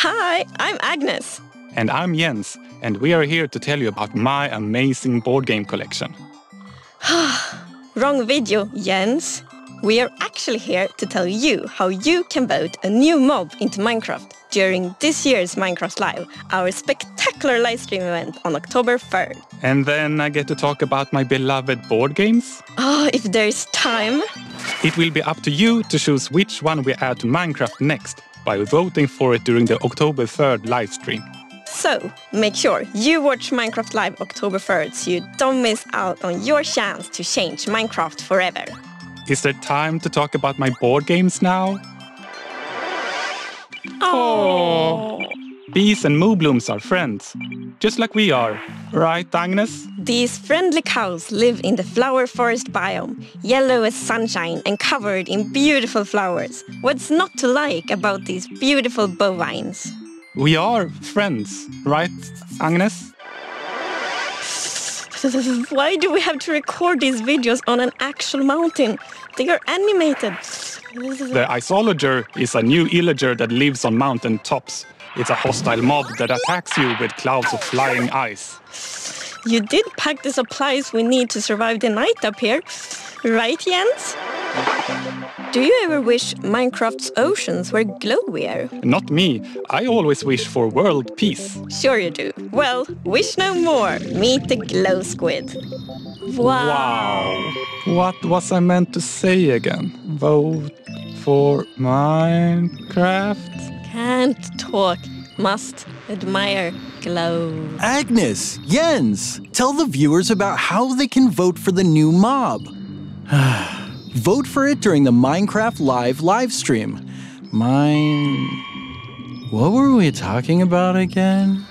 Hi, I'm Agnes. And I'm Jens, and we are here to tell you about my amazing board game collection. Wrong video, Jens. We are actually here to tell you how you can vote a new mob into Minecraft during this year's Minecraft Live, our spectacular live stream event on October 3rd. And then I get to talk about my beloved board games. Oh, if there's time. It will be up to you to choose which one we add to Minecraft next by voting for it during the October 3rd live stream. So, make sure you watch Minecraft Live October 3rd so you don't miss out on your chance to change Minecraft forever. Is there time to talk about my board games now? Oh. Bees and Mooblooms are friends, just like we are. Right, Agnes? These friendly cows live in the flower forest biome, yellow as sunshine and covered in beautiful flowers. What's not to like about these beautiful bovines? We are friends, right, Agnes? Why do we have to record these videos on an actual mountain? They are animated. The Iceologer is a new illager that lives on mountain tops. It's a hostile mob that attacks you with clouds of flying ice. You did pack the supplies we need to survive the night up here, right, Jens? Do you ever wish Minecraft's oceans were glowier? Not me. I always wish for world peace. Sure you do. Well, wish no more. Meet the glow squid. Wow. Wow. What was I meant to say again? Vote for Minecraft? Can't talk. Must admire glow. Agnes, Jens, tell the viewers about how they can vote for the new mob. vote for it during the Minecraft Live live stream. Mine. What were we talking about again?